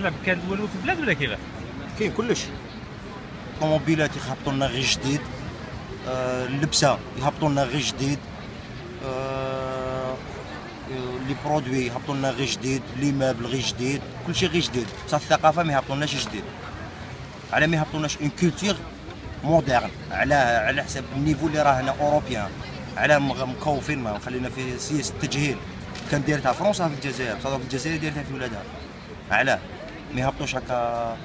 لا كان والو في البلاد ولا كيفاش كاين كلش. طوموبيلات يهبطوا لنا غير جديد. آه، اللبسة يهبطوا لنا غير جديد. آه، les produits يهبطوا لنا غير جديد. les meubles غير جديد. كلشي غير جديد. بصح الثقافة ما يهبطولناش جديد. على ما يهبطولناش une culture moderne على على حساب ال niveau اللي راه هنا européen. على مكوفين خلينا في سياسة التجهيل. كان دايرتها فرنسا في الجزائر. بصح الجزائر دايرتها في ولادها. علاه. ما يهبطوش هكا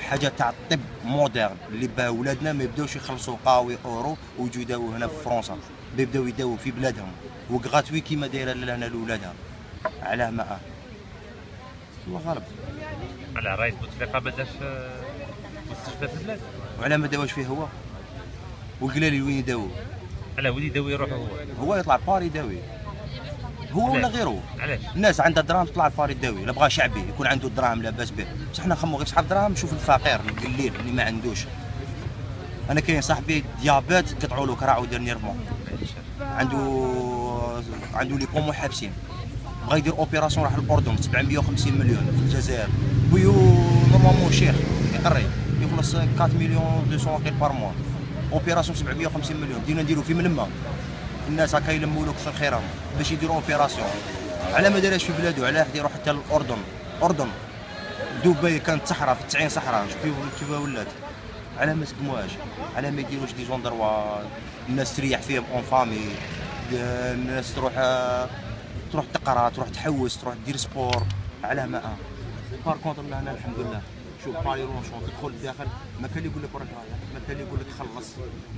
حاجة تاع الطب مودرن اللي باه ولادنا ما يبداوش يخلصوا قاوي أورو ويجوا يداووا هنا في فرنسا. بيبداو يداووا في بلادهم. وكغاتوي كيما دايرة لهنا لولادها علاه ما الله غالب. على رئيس بوتفليقه ما داش مستشفى في البلاد وعلى ما داواش فيه هو. وقال لي وين يداوي على ولي يداوي يروح هو. هو يطلع باري يداوي. هو ولا؟ غيره؟ علاش؟ الناس عندها دراهم تطلع الفار يداوي لا بغى شعبي يكون عنده الدراهم لاباس به. بصح حنا نخمو غير صحاب دراهم نشوف الفقير القليل اللي ما عندوش. أنا كاين صاحبي ديابيت قطعوا له كراعو ديرنييرمون عنده عنده لي بومو حابسين. بغا يدير أوبيراسيون راح الاردن 750 مليون. في الجزائر. بيو نورمالمون شيخ يقري. يخلص 4 مليون 200 وقيل par mois opération 750 مليون. بدينا نديرو في من ما الناس هكا يلموا له كثر خيرهم باش يديروا opération على ما دارش في بلادو علاه يروح حتى للاردن أردن دبي كانت صحراء في 90 صحراء. شوف كيف ولات على ما سقموهاش. على ما يديروش des zones دروا الناس تريح فيهم en famille. الناس تروح تروح تقرا تروح تحوس تروح دير sport على ما par contre هنا الحمد لله. شوف Palais Longchamp تدخل الداخل. ما كان يقول لك وراك رايح ما كان يقول لك خلص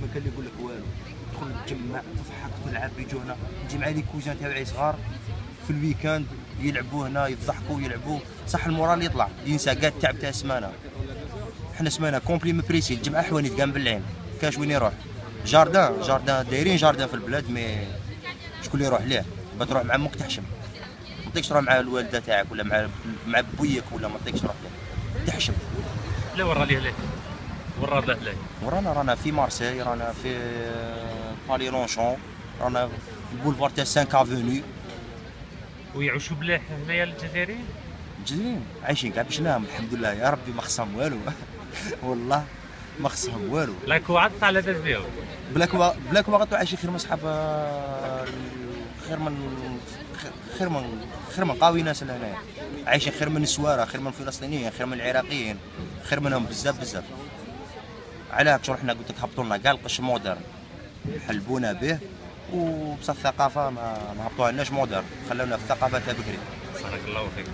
ما كان يقول لك والو. تدخل تجمع تضحك تلعب يجوا هنا. تجي مع les cousins تاعي صغار. في ال week-end يلعبوا هنا يضحكوا يلعبوا. صح ال moral يطلع ينسى. كاع التعب تاع السمانه حنا سمانة complète مبريسي الجمعه حوانيت كاع بالعين. كاش وين يروح؟ jardin. jardin دايرين jardin في البلاد mais شكون اللي يروح ليه؟ بتروح مع أمك تحشم ما تروح مع الوالدة تاعك ولا مع مع بويك ولا ما تروح ليه. تحشم لا ورا ليه ليه؟ ورا له ليه؟ ورانا رانا في مارسيل رانا في بالي رونشون رانا في البولفار تاع 5 افوني. ويعيشوا بلاح هنايا الجزائريين جايين عايشين كاع باش نام الحمد لله يا ربي ما خصهم والو. والله ما خصهم والو. لا كوعد تاع لاباس بهم بلاك وا... بلاك عايشين خير من صحاب آه، خير من خير من خير من قاوي ناس لهنا عايشين خير من السوارة خير من الفلسطينيين خير من العراقيين خير منهم بزاف بزاف. علاه شو حنا قلت لك هبطوا لنا كاع القش moderne. حلبونا به وبصح الثقافة ما ما هبطوها لناش moderne. خلونا في الثقافة تاع بكري بارك الله فيك.